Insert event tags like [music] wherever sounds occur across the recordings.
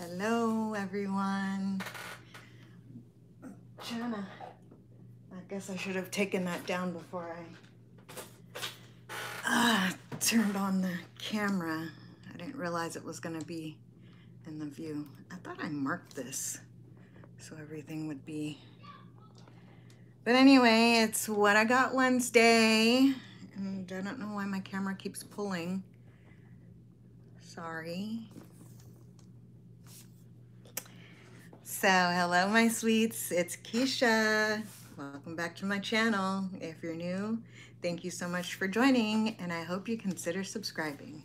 Hello, everyone. Jenna, I guess I should have taken that down before I uh, turned on the camera. I didn't realize it was going to be in the view. I thought I marked this so everything would be. But anyway, it's what I got Wednesday. And I don't know why my camera keeps pulling. Sorry. So, hello my sweets, it's Keisha. Welcome back to my channel. If you're new, thank you so much for joining and I hope you consider subscribing.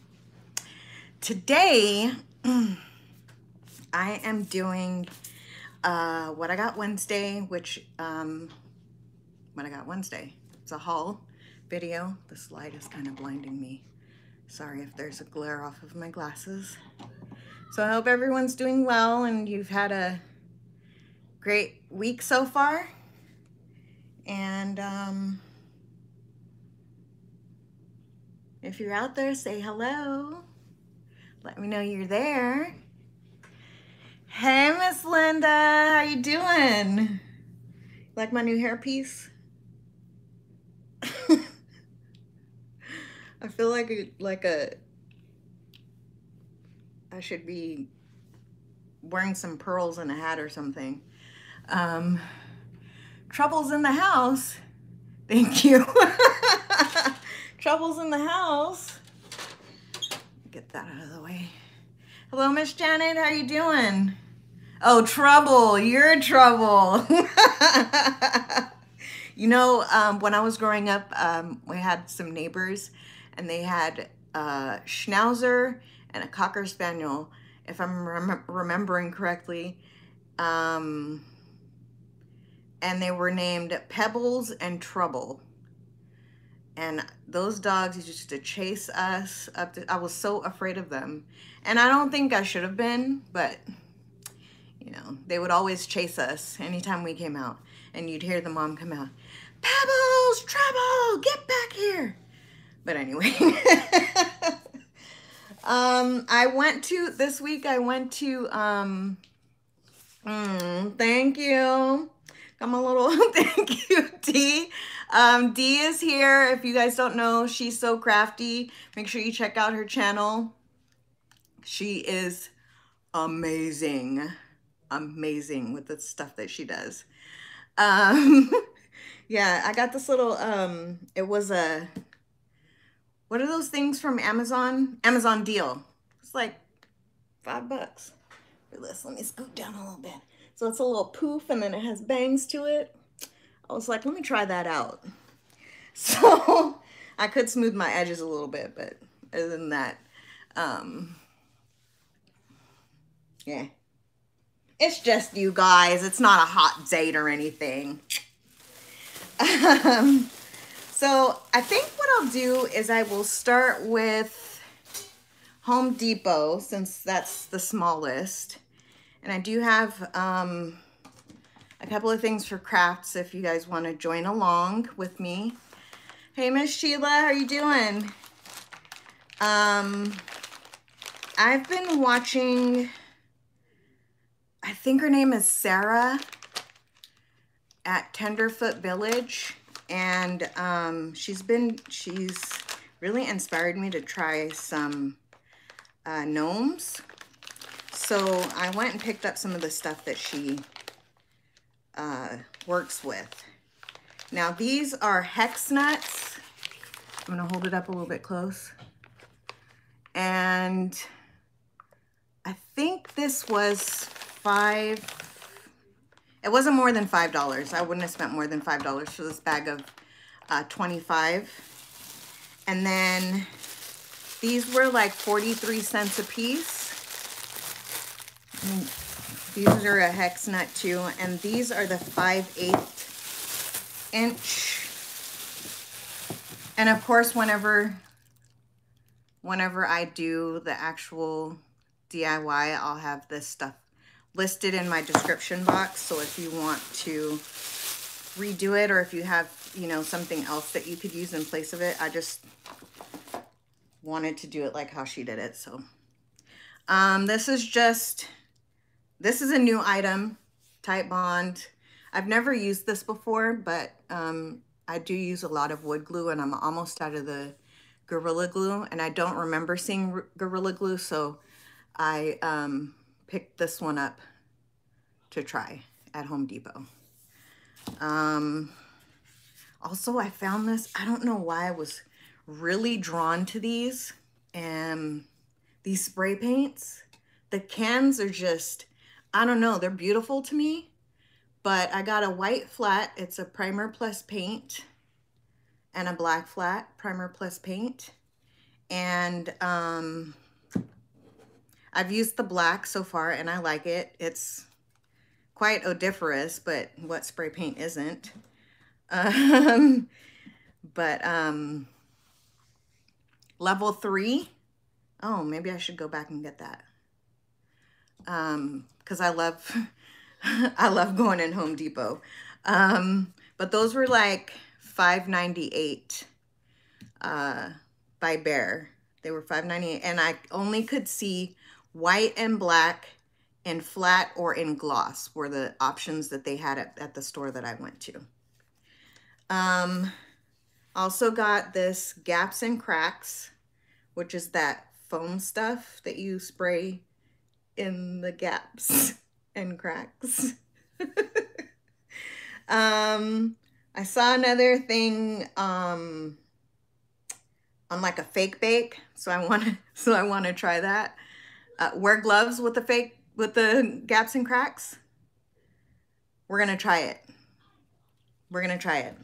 Today, [clears throat] I am doing uh, what I got Wednesday, which, um, what I got Wednesday. It's a haul video. This light is kind of blinding me. Sorry if there's a glare off of my glasses. So I hope everyone's doing well and you've had a great week so far. And um, if you're out there, say hello. Let me know you're there. Hey, Miss Linda, how you doing? Like my new hairpiece? [laughs] I feel like a, like a I should be wearing some pearls and a hat or something. Um, troubles in the house. Thank you. [laughs] troubles in the house. Get that out of the way. Hello, Miss Janet. How you doing? Oh, trouble. You're trouble. [laughs] you know, um, when I was growing up, um, we had some neighbors and they had a Schnauzer and a Cocker Spaniel, if I'm rem remembering correctly. Um, and they were named Pebbles and Trouble. And those dogs used to chase us up to, I was so afraid of them. And I don't think I should have been, but you know, they would always chase us anytime we came out. And you'd hear the mom come out, Pebbles, Trouble, get back here. But anyway, [laughs] um, I went to, this week I went to, um, mm, thank you. Come a little, [laughs] thank you, Dee. Um, Dee is here. If you guys don't know, she's so crafty. Make sure you check out her channel. She is amazing, amazing with the stuff that she does. Um, [laughs] yeah, I got this little, um, it was a, what are those things from Amazon? Amazon deal. It's like five bucks for this. Let me scoot down a little bit. So it's a little poof and then it has bangs to it. I was like, let me try that out. [laughs] So I could smooth my edges a little bit, but other than that, um, yeah. It's just you guys. It's not a hot date or anything. Um, so I think what I'll do is I will start with Home Depot since that's the smallest. And I do have um, a couple of things for crafts if you guys want to join along with me. Hey, Miss Sheila, how are you doing? Um, I've been watching, I think her name is Sarah at Tenderfoot Village. And um, she's been, she's really inspired me to try some uh, gnomes. So I went and picked up some of the stuff that she uh, works with. Now these are hex nuts. I'm gonna hold it up a little bit close. And I think this was five, it wasn't more than $5. I wouldn't have spent more than $5 for this bag of uh, 25. And then these were like 43 cents a piece. These are a hex nut too, and these are the 5 8 inch. And of course, whenever, whenever I do the actual DIY, I'll have this stuff listed in my description box. So if you want to redo it or if you have, you know, something else that you could use in place of it, I just wanted to do it like how she did it. So um, this is just this is a new item, Titebond. I've never used this before, but um, I do use a lot of wood glue and I'm almost out of the Gorilla Glue and I don't remember seeing Gorilla Glue, so I um, picked this one up to try at Home Depot. Um, also, I found this, I don't know why I was really drawn to these, and these spray paints. The cans are just, I don't know, they're beautiful to me, but I got a white flat. It's a primer plus paint and a black flat primer plus paint. And um, I've used the black so far and I like it. It's quite odoriferous, but what spray paint isn't? Um, but um, level three, oh, maybe I should go back and get that. Um, cause I love, [laughs] I love going in Home Depot. Um, but those were like 598 uh, by Behr. They were 598 and I only could see white and black in flat or in gloss were the options that they had at, at the store that I went to. Um, also got this Gaps and Cracks, which is that foam stuff that you spray in the gaps [laughs] and cracks. [laughs] um, I saw another thing um, on like a fake bake, so I want to [laughs] so I want to try that. Uh, wear gloves with the fake with the gaps and cracks. We're gonna try it. We're gonna try it.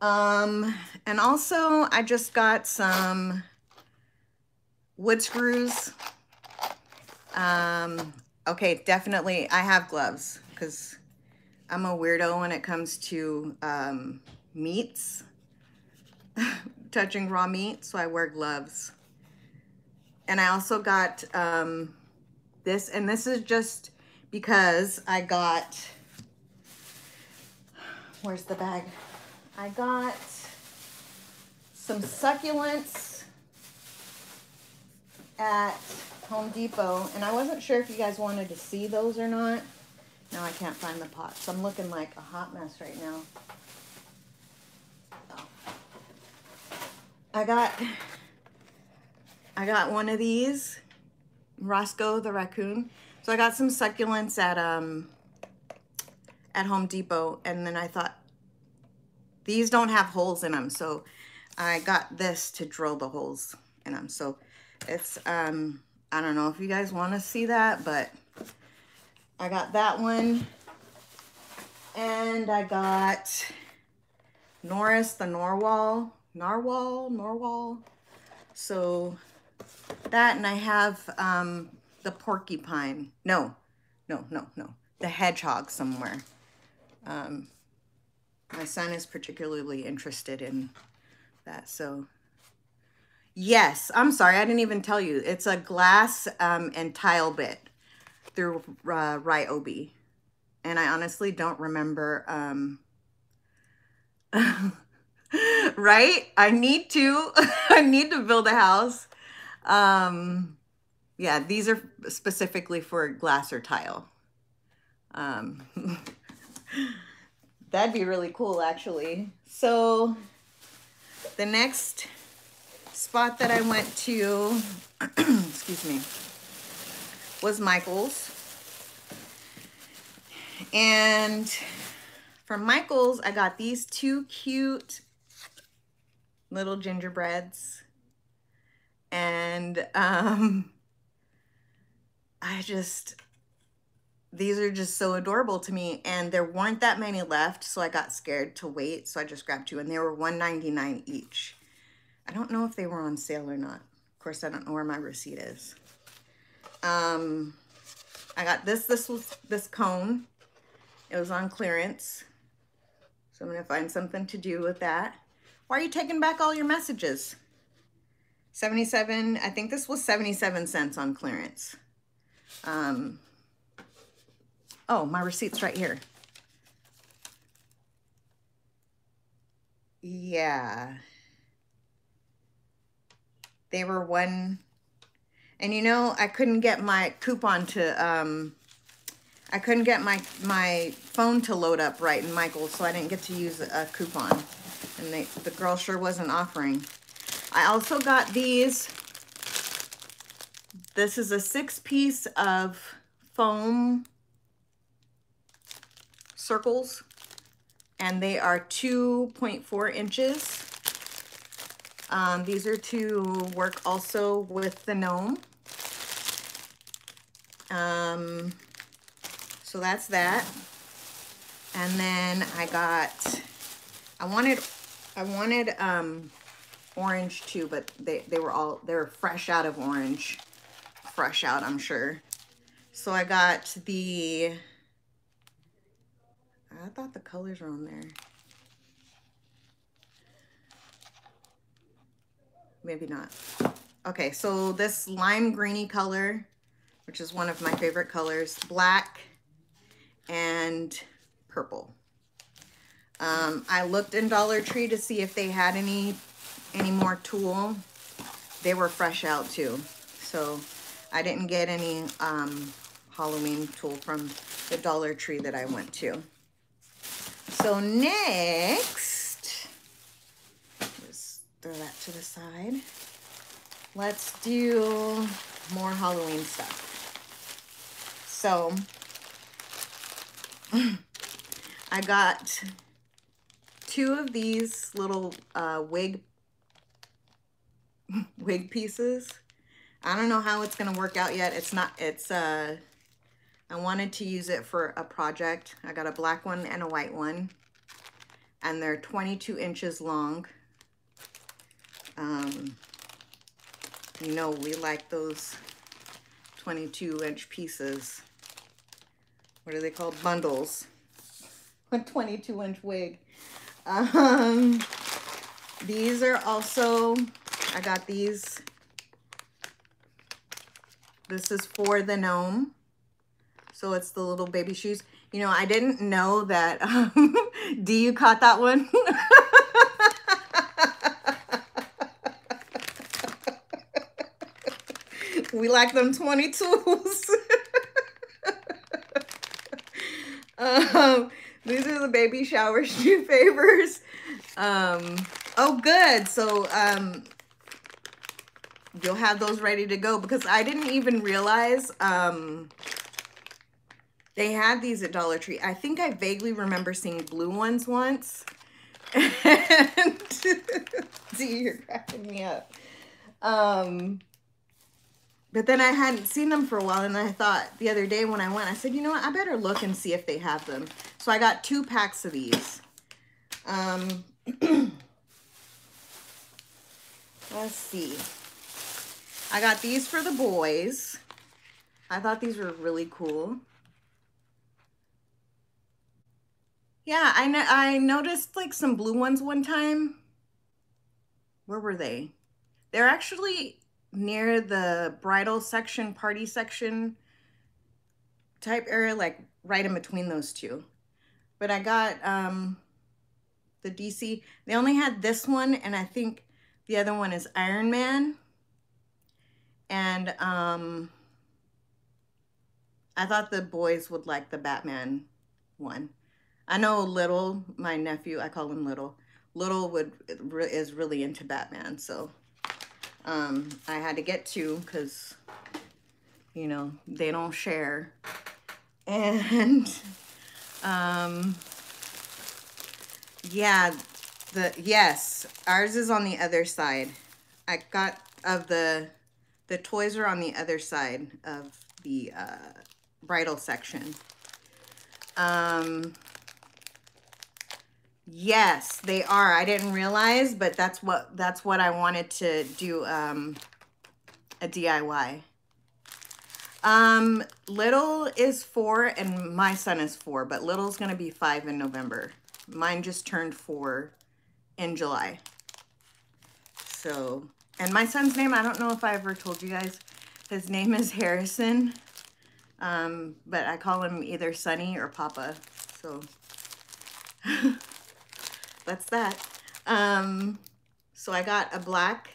Um, and also I just got some wood screws. Um, okay, definitely I have gloves because I'm a weirdo when it comes to um, meats, [laughs] touching raw meat, so I wear gloves. And I also got um, this, and this is just because I got, where's the bag? I got some succulents at Home Depot, and I wasn't sure if you guys wanted to see those or not. Now I can't find the pot, so I'm looking like a hot mess right now. I got, I got one of these, Roscoe the raccoon. So I got some succulents at um at Home Depot, and then I thought these don't have holes in them, so I got this to drill the holes in them. So it's um I don't know if you guys want to see that, but I got that one. And I got Norris the Narwhal. Narwhal? Narwhal? So that and I have um, the porcupine. No, no, no, no. The hedgehog somewhere. Um, my son is particularly interested in that. So yes, I'm sorry. I didn't even tell you. It's a glass um, and tile bit through uh, Ryobi. And I honestly don't remember. Um, [laughs] right? I need to. [laughs] I need to build a house. Um, yeah, these are specifically for glass or tile. Um, [laughs] that'd be really cool, actually. So the next spot that I went to, [clears throat] excuse me, was Michaels. And from Michaels, I got these two cute little gingerbreads. And um, I just, these are just so adorable to me. And there weren't that many left, so I got scared to wait. So I just grabbed two, and they were $1.99 each. I don't know if they were on sale or not. Of course, I don't know where my receipt is. Um, I got this, this was this cone. It was on clearance. So I'm gonna find something to do with that. Why are you taking back all your messages? 77, I think this was 77 cents on clearance. Um, oh, my receipt's right here. Yeah. They were one, And you know, I couldn't get my coupon to, um, I couldn't get my, my phone to load up right in Michaels, so I didn't get to use a coupon. And they, the girl sure wasn't offering. I also got these. This is a six piece of foam circles and they are 2.4 inches. Um, these are to work also with the gnome. Um, so that's that. And then I got, I wanted, I wanted um, orange too, but they, they were all, they were fresh out of orange. Fresh out, I'm sure. So I got the, I thought the colors were on there. Maybe not. Okay, so this lime greeny color, which is one of my favorite colors, black and purple. Um, I looked in Dollar Tree to see if they had any any more tulle. They were fresh out too. So I didn't get any um, Halloween tulle from the Dollar Tree that I went to. So next, just throw that to the side. Let's do more Halloween stuff. So [clears throat] I got two of these little uh, wig [laughs] wig pieces. I don't know how it's going to work out yet. It's not, it's, uh, I wanted to use it for a project. I got a black one and a white one. And they're 22 inches long. Um, you know, we like those 22 inch pieces. What are they called? Bundles. [laughs] A 22 inch wig. Um, these are also, I got these. This is for the gnome. So it's the little baby shoes. You know, I didn't know that. [laughs] Um, D, you caught that one? [laughs] we like them 22s. [laughs] um, these are the baby shower [laughs] shoe favors. Um, oh, good. So um, you'll have those ready to go because I didn't even realize um, they had these at Dollar Tree. I think I vaguely remember seeing blue ones once. [laughs] And see, you're cracking me up. Um, but then I hadn't seen them for a while, and I thought the other day when I went, I said, you know what, I better look and see if they have them. So I got two packs of these. Um, [clears throat] let's see. I got these for the boys. I thought these were really cool. Yeah, I, no I noticed like some blue ones one time. Where were they? They're actually near the bridal section, party section type area, like right in between those two. But I got um, the DC. They only had this one, and I think the other one is Iron Man. And um, I thought the boys would like the Batman one. I know Little, my nephew, I call him Little. Little would is really into Batman, so um, I had to get two because, you know, they don't share. And, [laughs] um, yeah, the, yes, ours is on the other side. I got, of the, the toys are on the other side of the, uh, bridal section. Um, Yes, they are. I didn't realize, but that's what that's what I wanted to do um, a DIY. Um, little is four and my son is four, but little's gonna be five in November. Mine just turned four in July. So, and my son's name, I don't know if I ever told you guys, his name is Harrison. Um, but I call him either Sonny or Papa. So [laughs] that's that. Um, so I got a black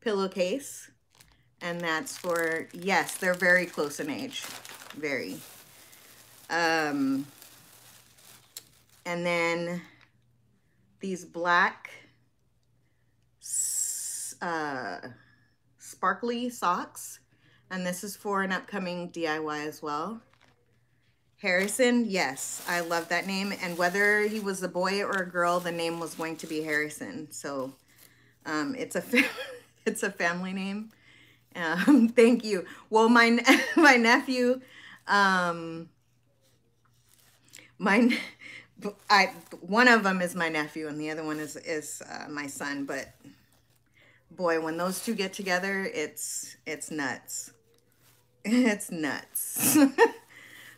pillowcase And that's for, yes, they're very close in age. Very. Um, and then these black uh, sparkly socks. And this is for an upcoming DIY as well. Harrison, yes, I love that name. And whether he was a boy or a girl, the name was going to be Harrison. So um, it's a [laughs] it's a family name. Um, [laughs] thank you. Well, my [laughs] my nephew, um, my I one of them is my nephew and the other one is is uh, my son. But boy, when those two get together, it's it's nuts. It's nuts.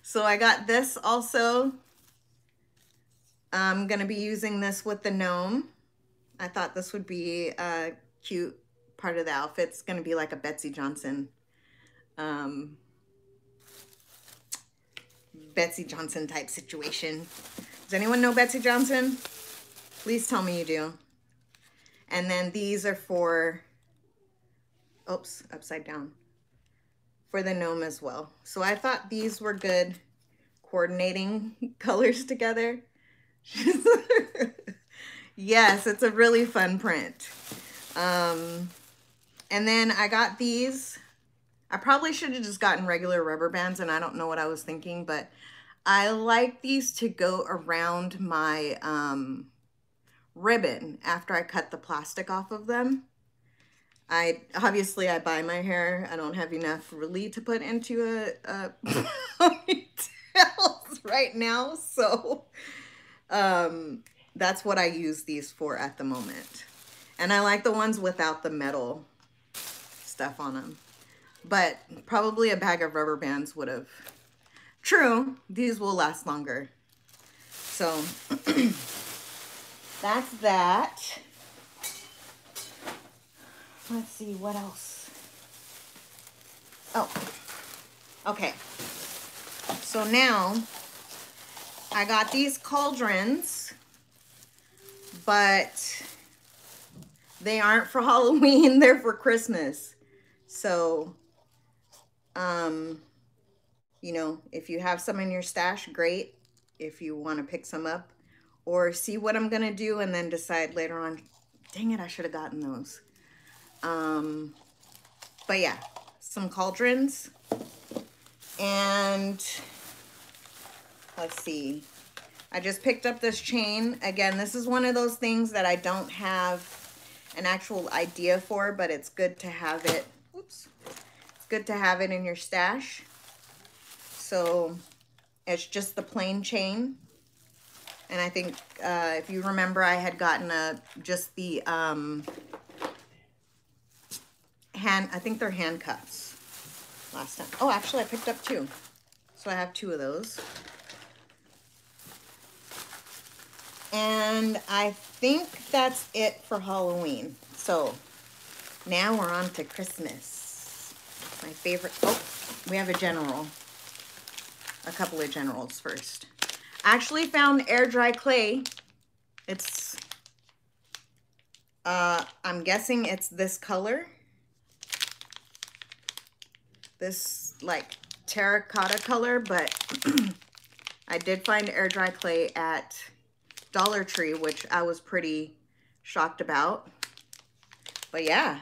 So I got this also. I'm gonna be using this with the gnome. I thought this would be a cute part of the outfit. It's gonna be like a Betsey Johnson um, Betsey Johnson type situation. Does anyone know Betsey Johnson? Please tell me you do. And then these are for, oops, upside down, for the gnome as well. So I thought these were good coordinating [laughs] colors together. [laughs] yes, it's a really fun print. Um, and then I got these. I probably should have just gotten regular rubber bands and I don't know what I was thinking, but I like these to go around my um, ribbon after I cut the plastic off of them. I obviously I buy my hair. I don't have enough really to put into a, a [laughs] ponytails right now, so um, that's what I use these for at the moment. And I like the ones without the metal stuff on them. But probably a bag of rubber bands would have. True, these will last longer. So [clears throat] that's that. Let's see, what else? Oh, okay. So now I got these cauldrons, but they aren't for [laughs] Halloween, they're for Christmas. So, um, you know, if you have some in your stash, great. If you want to pick some up or see what I'm going to do and then decide later on, dang it, I should have gotten those. Um, but yeah, some cauldrons and let's see. I just picked up this chain. Again, this is one of those things that I don't have an actual idea for, but it's good to have it. Oops. It's good to have it in your stash. So it's just the plain chain. And I think uh, if you remember, I had gotten a just the um, hand, I think they're handcuffs last time. Oh, actually I picked up two. So I have two of those. And I think that's it for Halloween. So now we're on to Christmas. My favorite, oh, we have a general. A couple of generals first. Actually found air dry clay. It's, uh, I'm guessing it's this color. This like terracotta color, but [clears throat] I did find air dry clay at Dollar Tree, which I was pretty shocked about. But yeah,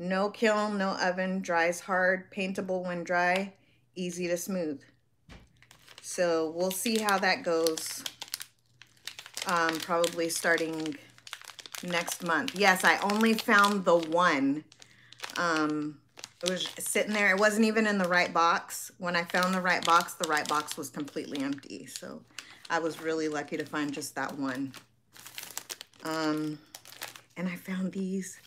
no kiln, no oven, dries hard, paintable when dry, easy to smooth. So we'll see how that goes. Um, probably starting next month. Yes, I only found the one. Um, it was sitting there. It wasn't even in the right box. When I found the right box, the right box was completely empty. So I was really lucky to find just that one. Um, and I found these.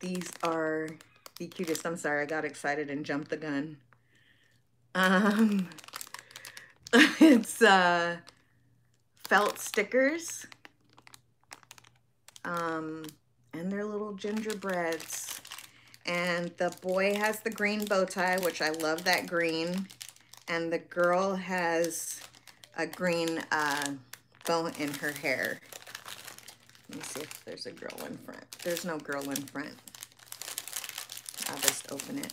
These are the cutest. I'm sorry, I got excited and jumped the gun. Um, [laughs] it's uh, felt stickers. Um, and they're little gingerbreads. And the boy has the green bow tie, which I love that green. And the girl has a green uh, bow in her hair. Let me see if there's a girl in front. There's no girl in front. I'll just open it.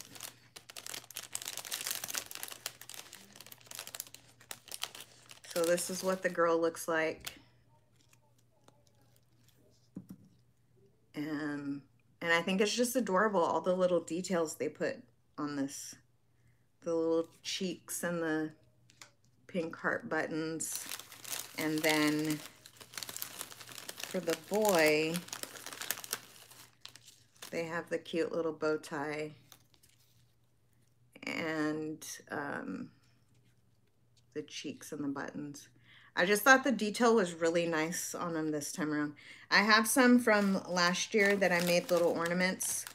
So this is what the girl looks like. And, and I think it's just adorable, all the little details they put on this. The little cheeks and the pink heart buttons. And then for the boy, they have the cute little bow tie and um, the cheeks and the buttons. I just thought the detail was really nice on them this time around. I have some from last year that I made little ornaments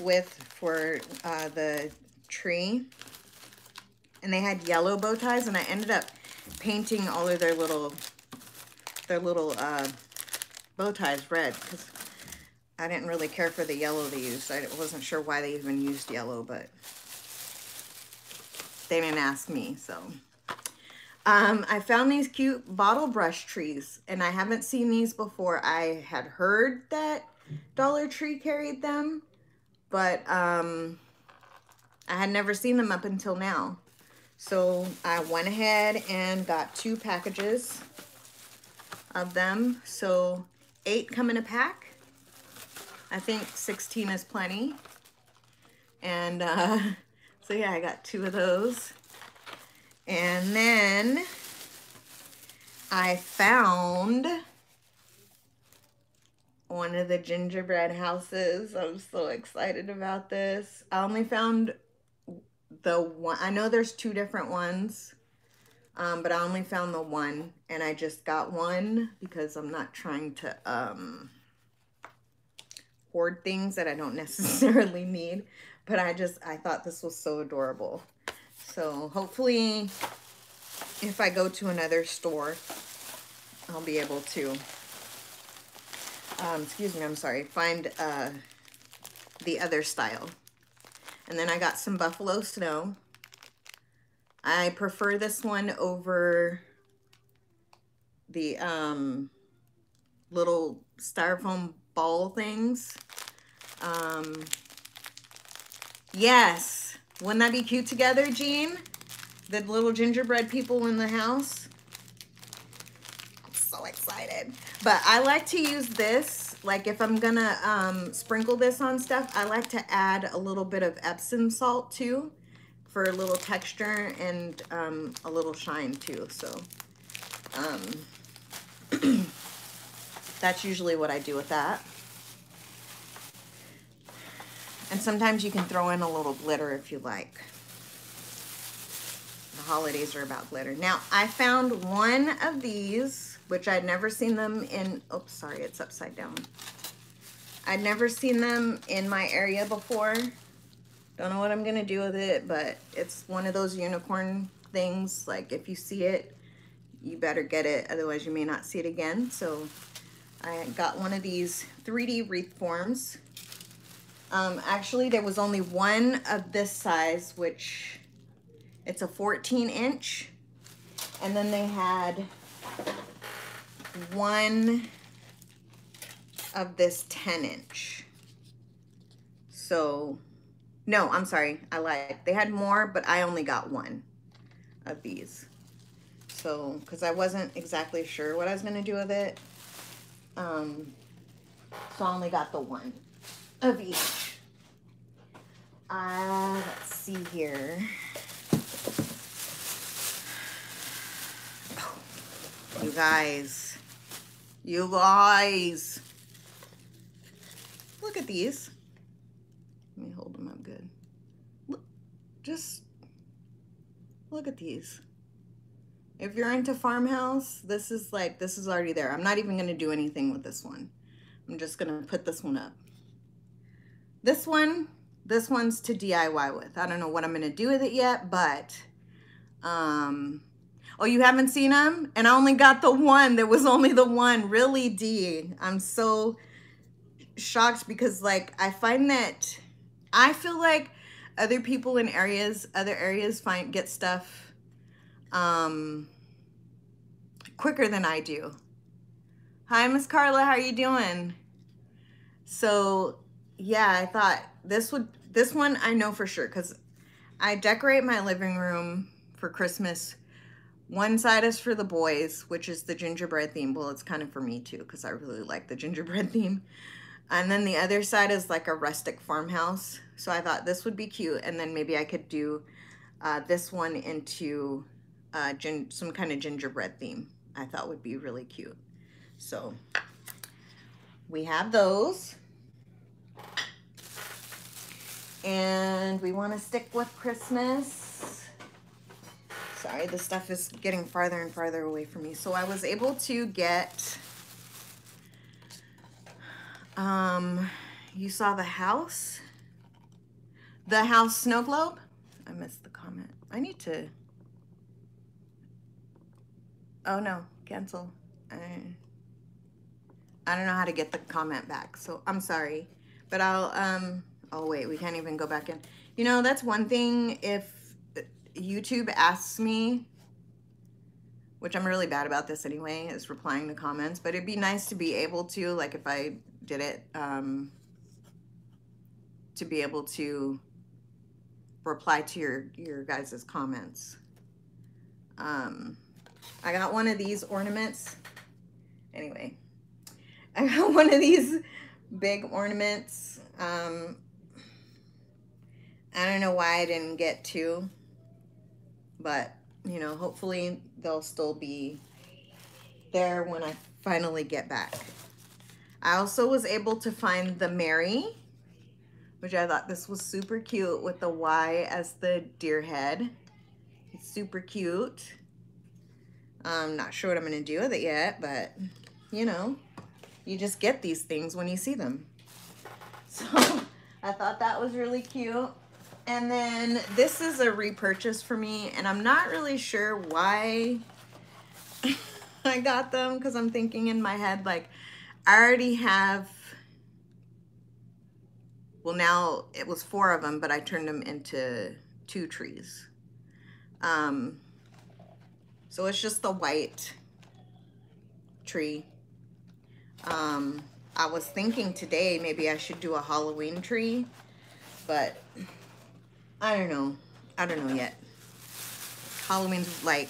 with for uh, the tree. And they had yellow bow ties and I ended up painting all of their little their little uh, bow ties red because I didn't really care for the yellow they used. I wasn't sure why they even used yellow, but they didn't ask me, so. Um, I found these cute bottle brush trees, and I haven't seen these before. I had heard that Dollar Tree carried them, but um, I had never seen them up until now. So I went ahead and got two packages of them. So eight come in a pack. I think 16 is plenty. And uh, [laughs] so yeah, I got two of those. And then I found one of the gingerbread houses. I'm so excited about this. I only found the one, I know there's two different ones, um, but I only found the one and I just got one because I'm not trying to um, hoard things that I don't [laughs] necessarily need, but I just, I thought this was so adorable. So hopefully if I go to another store, I'll be able to, um, excuse me, I'm sorry, find uh, the other style. And then I got some Buffalo Snow. I prefer this one over the um, little styrofoam ball things. Um, yes. Wouldn't that be cute together, Jean? The little gingerbread people in the house. I'm so excited. But I like to use this like if I'm gonna um, sprinkle this on stuff, I like to add a little bit of Epsom salt too for a little texture and um, a little shine too. So um, [clears throat] that's usually what I do with that. And sometimes you can throw in a little glitter if you like. The holidays are about glitter. Now, I found one of these which I'd never seen them in, oops, sorry, it's upside down. I'd never seen them in my area before. Don't know what I'm gonna do with it, but it's one of those unicorn things. Like if you see it, you better get it, otherwise you may not see it again. So I got one of these 3D wreath forms. Um, actually, there was only one of this size, which it's a 14 inch. And then they had one of this 10 inch. So, no, I'm sorry. I lied. They had more, but I only got one of these. So, because I wasn't exactly sure what I was going to do with it. Um, so I only got the one of each. Uh, let's see here. Oh, you guys, you guys. Look at these. Let me hold them up good. Look, just look at these. If you're into farmhouse, this is like, this is already there. I'm not even going to do anything with this one. I'm just going to put this one up. This one, this one's to DIY with. I don't know what I'm going to do with it yet, but um, Oh, you haven't seen them? And I only got the one. There was only the one. Really, D. I'm so shocked because like I find that I feel like other people in areas, other areas find get stuff um quicker than I do. Hi, Miss Carla, how are you doing? So yeah, I thought this would this one I know for sure because I decorate my living room for Christmas. One side is for the boys, which is the gingerbread theme. Well, it's kind of for me too because I really like the gingerbread [laughs] theme. And then the other side is like a rustic farmhouse. So I thought this would be cute. And then maybe I could do uh, this one into uh, some kind of gingerbread theme. I thought would be really cute. So we have those. And we want to stick with Christmas. Sorry, the stuff is getting farther and farther away from me. So I was able to get, um, you saw the house? The house snow globe? I missed the comment. I need to, oh no, cancel. I, I don't know how to get the comment back, so I'm sorry. But I'll, um, oh wait, we can't even go back in. You know, that's one thing if YouTube asks me, which I'm really bad about this anyway, is replying to comments, but it'd be nice to be able to, like if I did it, um, to be able to reply to your, your guys' comments. Um, I got one of these ornaments. Anyway, [laughs] I got one of these big ornaments. Um, I don't know why I didn't get two, but you know, hopefully they'll still be there when I finally get back. I also was able to find the Merry, which I thought this was super cute with the Y as the deer head. It's super cute. I'm not sure what I'm going to do with it yet, but you know, you just get these things when you see them. [laughs] So I thought that was really cute. And then this is a repurchase for me, and I'm not really sure why [laughs] I got them because I'm thinking in my head, like, I already have, well, now it was four of them, but I turned them into two trees. Um, so it's just the white tree. Um, I was thinking today maybe I should do a Halloween tree, but I don't know. I don't know yet. Halloween's like,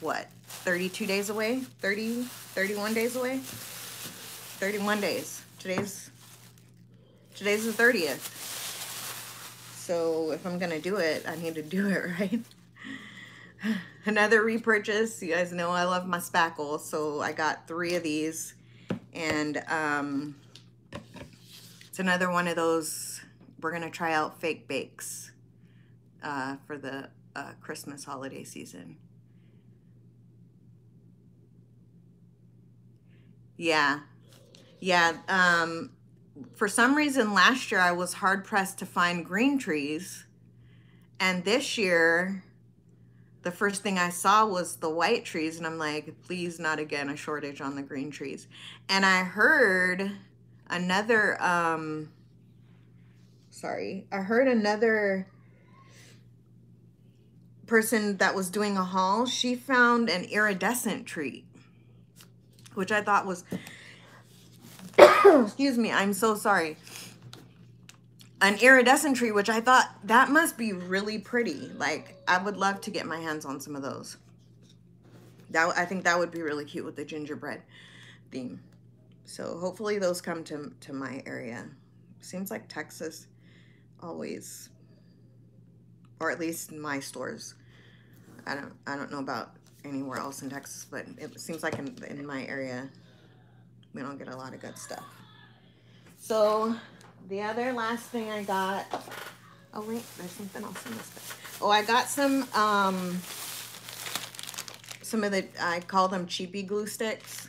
what, 32 days away? 30, 31 days away? 31 days. Today's, today's the 30th. So if I'm gonna do it, I need to do it [laughs] right. Another repurchase. You guys know I love my spackle, so I got three of these. And um, it's another one of those we're going to try out fake bakes uh, for the uh, Christmas holiday season. Yeah. Yeah. Um, for some reason, last year I was hard pressed to find green trees. And this year, the first thing I saw was the white trees. And I'm like, please, not again, a shortage on the green trees. And I heard another. Um, sorry. I heard another person that was doing a haul, she found an iridescent tree, which I thought was, [coughs] excuse me, I'm so sorry. An iridescent tree, which I thought that must be really pretty. Like, I would love to get my hands on some of those. That I think that would be really cute with the gingerbread theme. So hopefully those come to, to my area. Seems like Texas always, or at least my stores. I don't, I don't know about anywhere else in Texas, but it seems like in, in my area, we don't get a lot of good stuff. So the other last thing I got, oh wait, there's something else in this bag. Oh, I got some, um, some of the, I call them cheapy glue sticks.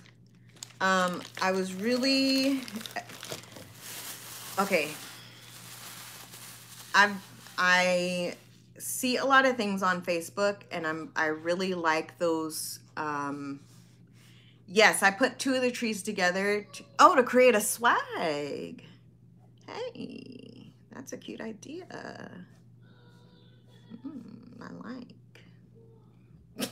Um, I was really, okay, I've I see a lot of things on Facebook and I'm I really like those um yes, I put two of the trees together to, oh to create a swag. Hey, that's a cute idea. Mm, I like. [laughs]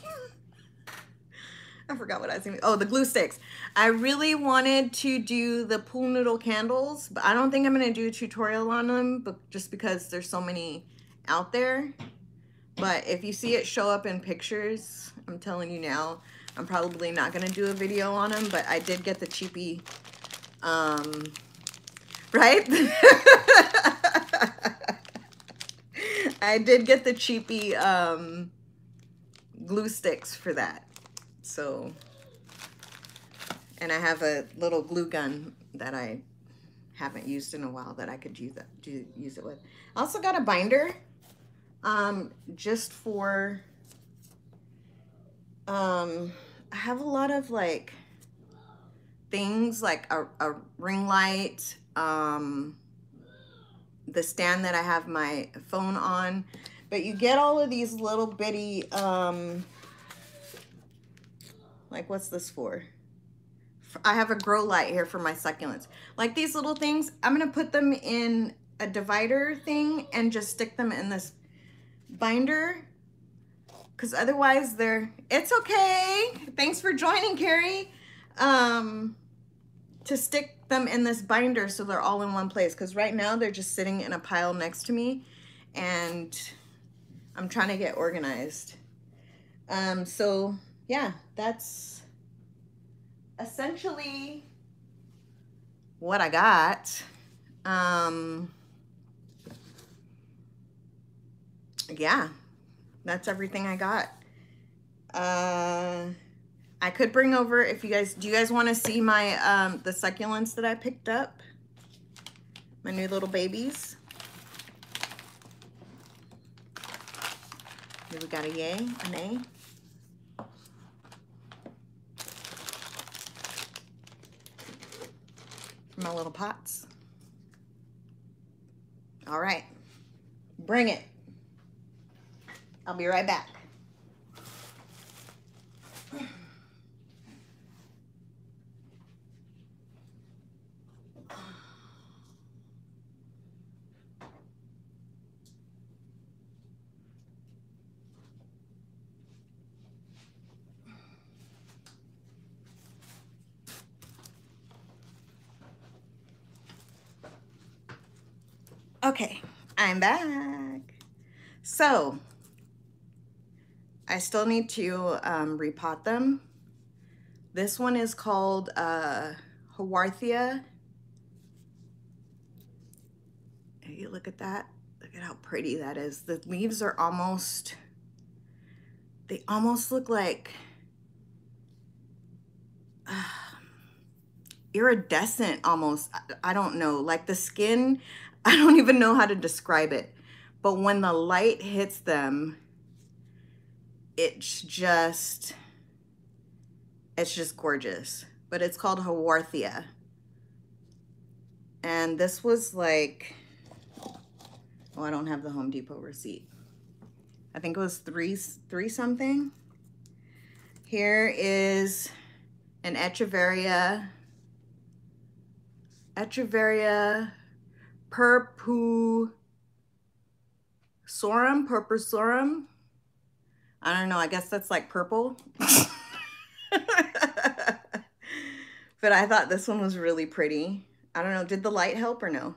I forgot what I was saying. Oh, the glue sticks. I really wanted to do the pool noodle candles, but I don't think I'm going to do a tutorial on them but just because there's so many out there. But if you see it show up in pictures, I'm telling you now, I'm probably not going to do a video on them, but I did get the cheapy, um, right? [laughs] I did get the cheapy um, glue sticks for that. So, and I have a little glue gun that I haven't used in a while that I could use that do use it with. I also got a binder um, just for um, I have a lot of like things like a, a ring light, um, the stand that I have my phone on, but you get all of these little bitty um, like, what's this for? I have a grow light here for my succulents. Like these little things, I'm to put them in a divider thing and just stick them in this binder because otherwise they're, it's okay. Thanks for joining, Carrie. Um, to stick them in this binder so they're all in one place because right now they're just sitting in a pile next to me and I'm trying to get organized. Um, so yeah, that's essentially what I got. Um, yeah, that's everything I got. Uh, I could bring over, if you guys, do you guys want to see my, um, the succulents that I picked up? My new little babies. Here we got a yay, an A. my little pots. All right, bring it. I'll be right back. Okay, I'm back. So, I still need to um, repot them. This one is called uh, Haworthia. You look at that. Look at how pretty that is. The leaves are almost, they almost look like uh, iridescent almost. I, I don't know. Like the skin, [laughs] I don't even know how to describe it. But when the light hits them, it's just, it's just gorgeous. But it's called Haworthia. And this was like, oh, I don't have the Home Depot receipt. I think it was three, three something. Here is an Echeveria, Echeveria Purpusorum, Purpusorum. I don't know, I guess that's like purple. [laughs] but I thought this one was really pretty. I don't know, did the light help or no?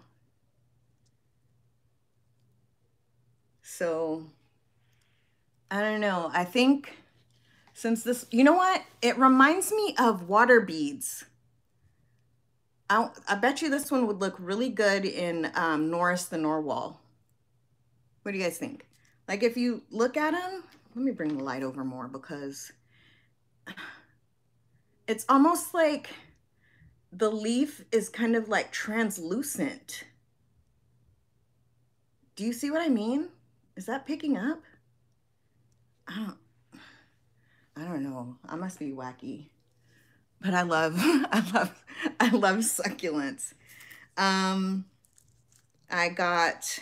So, I don't know. I think since this, you know what? It reminds me of water beads. I, I bet you this one would look really good in um, Norris the Norwal. What do you guys think? Like if you look at them, let me bring the light over more because [sighs] it's almost like the leaf is kind of like translucent. Do you see what I mean? Is that picking up? I don't, [sighs] I don't know. I must be wacky but I love, [laughs] I love, I love succulents. Um, I got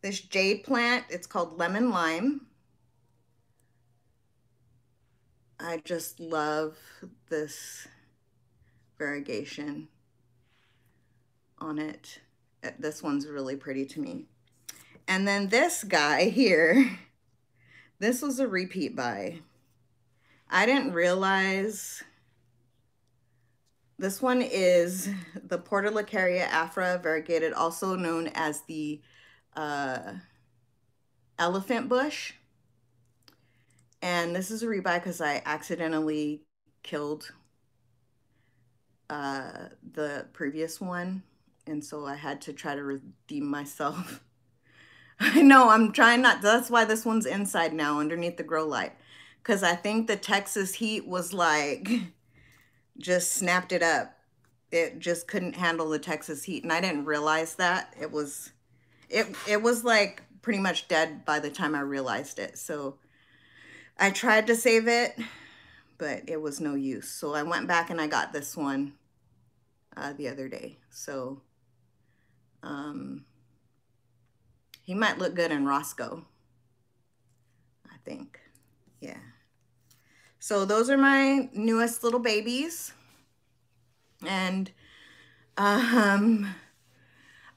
this jade plant. It's called lemon lime. I just love this variegation on it. Uh, this one's really pretty to me. And then this guy [laughs] here, this was a repeat buy. I didn't realize this one is the Portulacaria afra variegated, also known as the uh, elephant bush. And this is a rebuy because I accidentally killed uh, the previous one. And so I had to try to redeem myself. [laughs] I know, I'm trying not, that's why this one's inside now underneath the grow light. Because I think the Texas heat was like, just snapped it up. It just couldn't handle the Texas heat. And I didn't realize that. It was, it, it was like pretty much dead by the time I realized it. So I tried to save it, but it was no use. So I went back and I got this one uh, the other day. So um, he might look good in Roscoe, I think. Yeah. So those are my newest little babies. And um,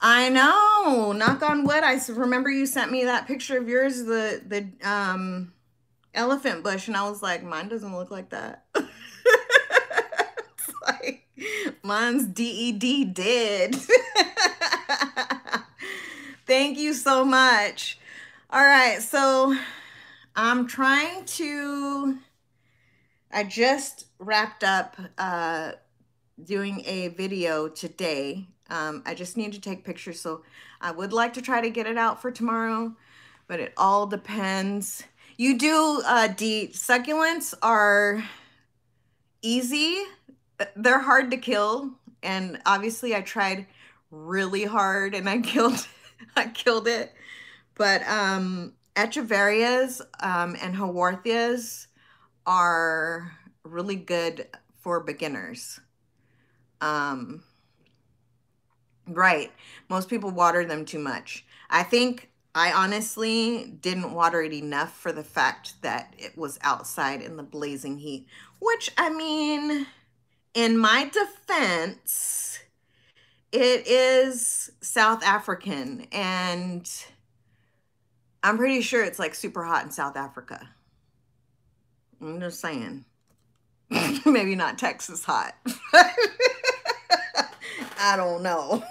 I know, knock on wood. I remember you sent me that picture of yours, the, the um, elephant bush. And I was like, mine doesn't look like that. [laughs] it's like, mine's DED dead. [laughs] Thank you so much. All right, so I'm trying to I just wrapped up uh, doing a video today. Um, I just need to take pictures, so I would like to try to get it out for tomorrow, but it all depends. You do, uh, D, succulents are easy. They're hard to kill, and obviously I tried really hard and I [laughs] killed, I killed it. But um, echeverias um, and haworthias, are really good for beginners. Um, right. Most people water them too much. I think I honestly didn't water it enough for the fact that it was outside in the blazing heat, which I mean, in my defense, it is South African and I'm pretty sure it's like super hot in South Africa. I'm just saying. [laughs] Maybe not Texas hot. [laughs] I don't know.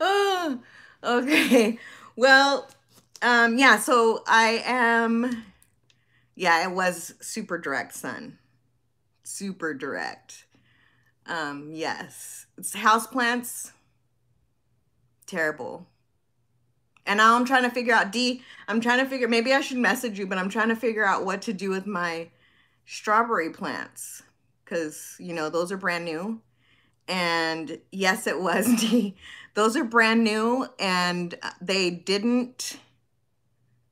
oh, [laughs] okay. Well, um, yeah, so I am, yeah, it was super direct sun. Super direct. Um, yes. It's houseplants. Terrible. And now I'm trying to figure out, D, I'm trying to figure, maybe I should message you, but I'm trying to figure out what to do with my strawberry plants. Because, you know, those are brand new. And yes, it was, [laughs] D. Those are brand new and they didn't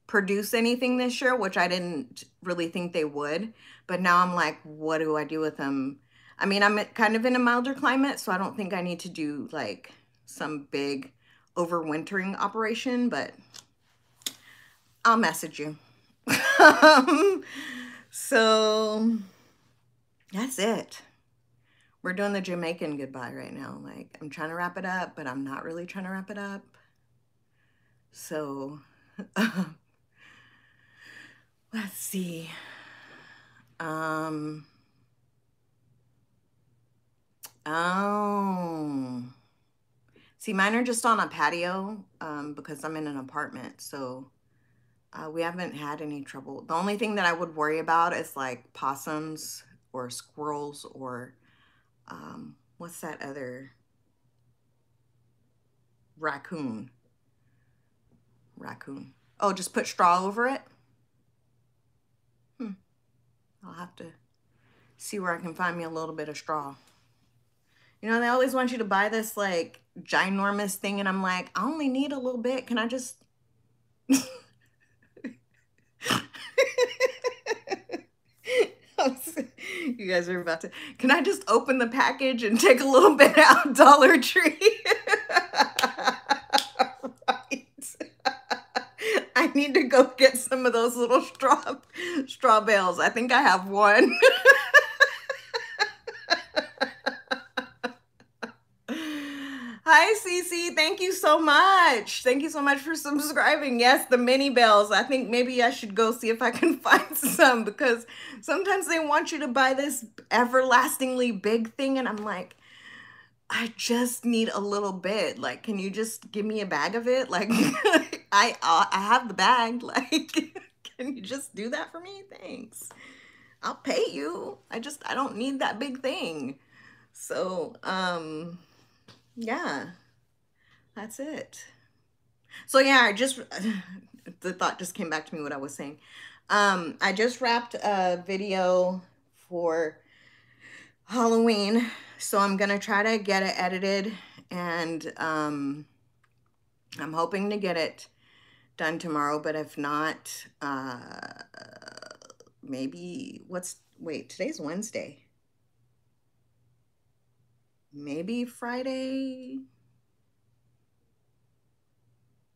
produce anything this year, which I didn't really think they would. But now I'm like, what do I do with them? I mean, I'm kind of in a milder climate, so I don't think I need to do like some big overwintering operation, but I'll message you. [laughs] so that's it. We're doing the Jamaican goodbye right now. Like, I'm trying to wrap it up, but I'm not really trying to wrap it up. So, [laughs] let's see. Um, oh. See, mine are just on a patio um, because I'm in an apartment. So uh, we haven't had any trouble. The only thing that I would worry about is like possums or squirrels or um, what's that other? Raccoon. Raccoon. Oh, just put straw over it? Hmm. I'll have to see where I can find me a little bit of straw. You know, they always want you to buy this like ginormous thing. And I'm like, I only need a little bit. Can I just... [laughs] you guys are about to... Can I just open the package and take a little bit [laughs] out Dollar Tree? [laughs] right. I need to go get some of those little straw straw bales. I think I have one. Hi, Cece. Thank you so much. Thank you so much for subscribing. Yes, the mini bells. I think maybe I should go see if I can [laughs] find some because sometimes they want you to buy this everlastingly big thing. And I'm like, I just need a little bit. Like, can you just give me a bag of it? Like, [laughs] I uh, I have the bag. [laughs] Like, can you just do that for me? Thanks. I'll pay you. I just I don't need that big thing. So, um yeah, that's it. So yeah, I just, [sighs] the thought just came back to me what I was saying. Um, I just wrapped a video for Halloween. So I'm to try to get it edited and um, I'm hoping to get it done tomorrow. But if not, uh, maybe what's, wait, today's Wednesday maybe Friday,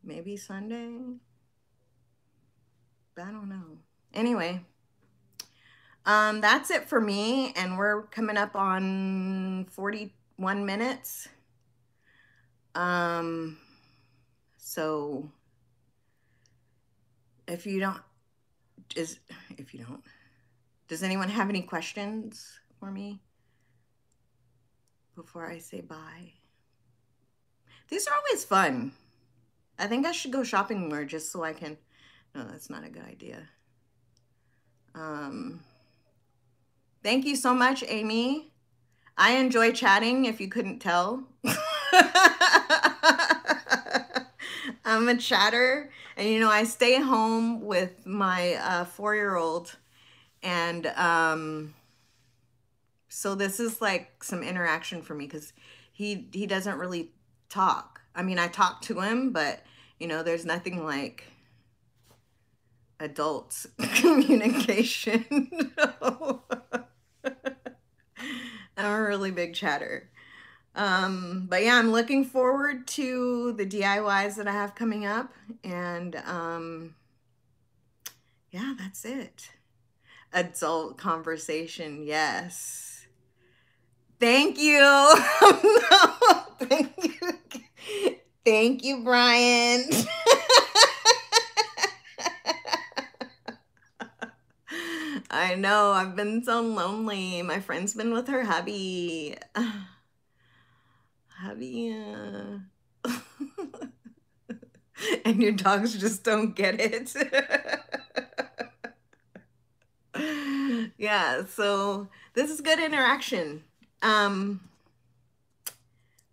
maybe Sunday. I don't know. Anyway, um, that's it for me. And we're coming up on 41 minutes. Um, so if you don't, is, if you don't, does anyone have any questions for me? before I say bye. These are always fun. I think I should go shopping more just so I can... No, that's not a good idea. Um, thank you so much, Amy. I enjoy chatting, if you couldn't tell. [laughs] I'm a chatter. And, you know, I stay home with my uh, four-year-old. And... Um, so this is like some interaction for me because he he doesn't really talk. I mean, I talk to him, but you know, there's nothing like adult [laughs] communication. [laughs] I'm a really big chatter. Um, but yeah, I'm looking forward to the DIYs that I have coming up. And um, yeah, that's it. Adult conversation, yes. Thank you. [laughs] thank you. Thank you, Brian. I know, I've been so lonely. My friend's been with her hubby. hubby, uh... [laughs] and your dogs just don't get it. [laughs] yeah, so this is good interaction. Um,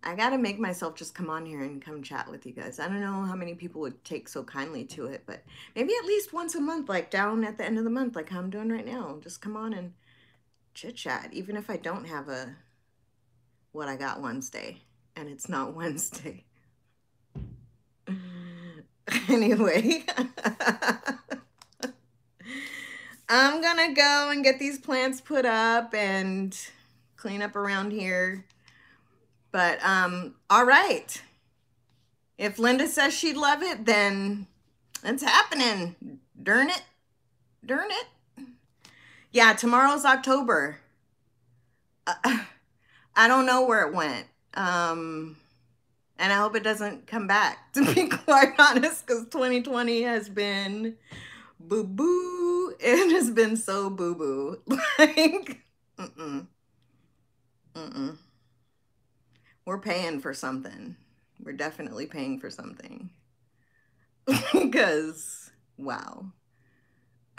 I got to make myself just come on here and come chat with you guys. I don't know how many people would take so kindly to it, but maybe at least once a month, like down at the end of the month, like how I'm doing right now. Just come on and chit chat, even if I don't have a what I got Wednesday and it's not [laughs] Wednesday. [laughs] anyway, [laughs] I'm gonna go and get these plants put up and clean up around here. But, um, all right. If Linda says she'd love it, then it's happening. Darn it. Darn it. Yeah, tomorrow's October. Uh, I don't know where it went. Um, and I hope it doesn't come back, to be [laughs] quite honest, because 2020 has been boo-boo. It has been so boo-boo. [laughs] like, mm-mm. Mm-mm. We're paying for something. We're definitely paying for something. [laughs] because, wow. [laughs]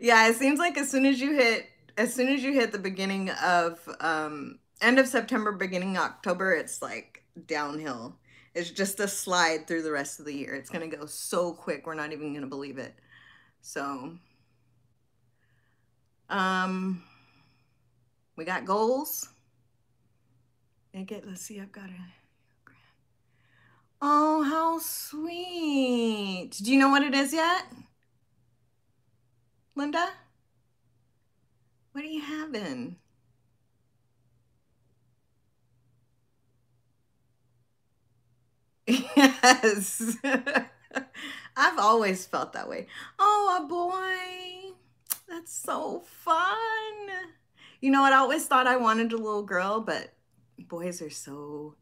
yeah, it seems like as soon as you hit as soon as you hit the beginning of um end of September, beginning October, it's like downhill. It's just a slide through the rest of the year. It's going to go so quick. We're not even going to believe it. So, um, we got goals. And get, let's see, I've got a, oh, how sweet. Do you know what it is yet? Linda? What are you having? [laughs] Yes. [laughs] I've always felt that way. Oh, a boy. That's so fun. You know what? I always thought I wanted a little girl, but boys are so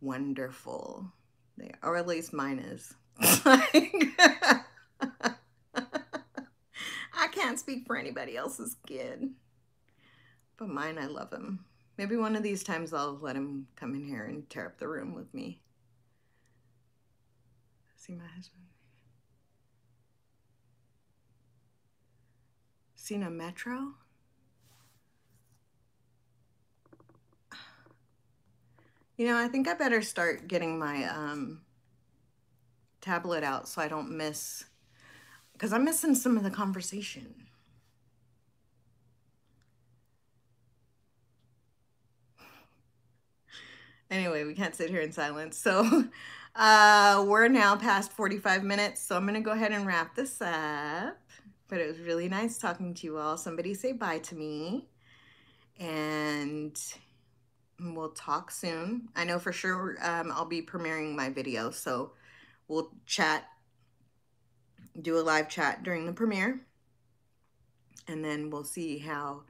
wonderful. They, or at least mine is. [laughs] I can't speak for anybody else's kid. But mine, I love him. Maybe one of these times I'll let him come in here and tear up the room with me. See my husband. A metro? You know, I think I better start getting my um, tablet out so I don't miss, because I'm missing some of the conversation. Anyway, we can't sit here in silence. So [laughs] uh, we're now past 45 minutes, so I'm going to go ahead and wrap this up. But it was really nice talking to you all. Somebody say bye to me. And we'll talk soon. I know for sure um, I'll be premiering my video, so we'll chat, do a live chat during the premiere. And then we'll see how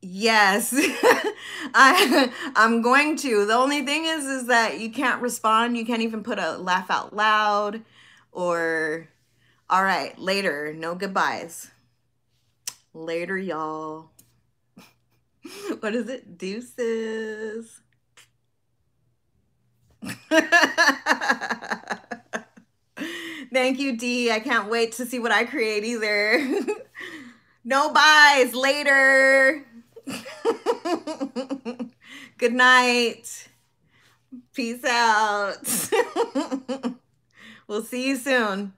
Yes, [laughs] I I'm going to. The only thing is is that you can't respond. You can't even put a laugh out loud or all right, later, no goodbyes. Later, y'all. [laughs] what is it? Deuces. [laughs] Thank you, D. I can't wait to see what I create either. [laughs] no buys. Later. Good night. Peace out. we'll see you soon.